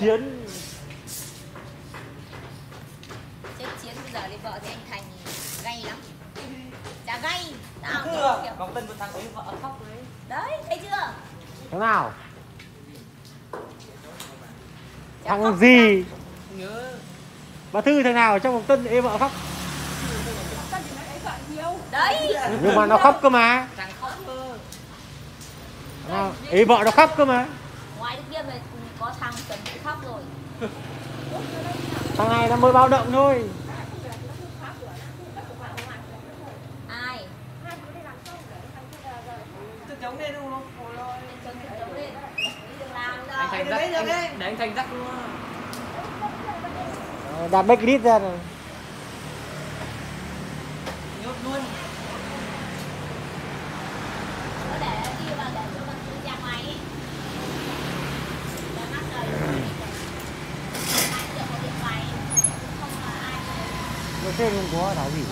chiến. Chết chiến bây giờ thì vợ thì anh thành gay lắm. Chả gay à, kiểu- Ngọc Tân một thằng ấy vợ khóc đấy. Đấy thấy chưa? Thằng nào? Chả khóc thằng gì nhớ. Bà thư thằng nào? Ở trong một tân ê vợ khóc. Đấy. Nhưng mà nó khóc cơ mà. Thằng khóc cơ. Thằng nào ê vợ nó khóc cơ mà. Ngoài kia mà có thằng chuẩn bị khóc rồi. Thằng này nó mới báo động thôi. Ai? Chống lên đúng không? Anh Thành rắc, để anh Thành rắc luôn. Ờ, đặt bách đít ra rồi Nhốt luôn nó để đi vào để cho con chú ra ngoài ấy để mắt đời hai triệu một điện thoại không là ai nó trên không có thảo gì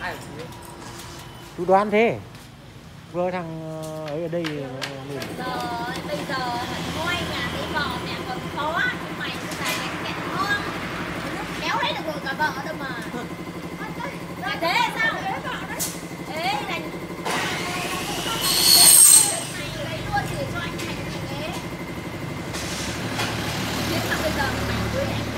Ai chú đoán thế vừa thằng ờ, ấy ở đây ờ, mình giờ bây giờ hẳn ngôi nhà thấy vợ mẹ còn khó nhưng mày cứ phải kẹt ngon kéo lấy được rồi cả vợ đâu mà Là thế sao ế này lấy luôn thì cho anh thành thế đến mà bây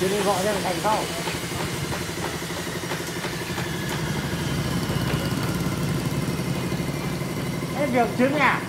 chưa đi gọi cho gọi thành sau cái việc trứng à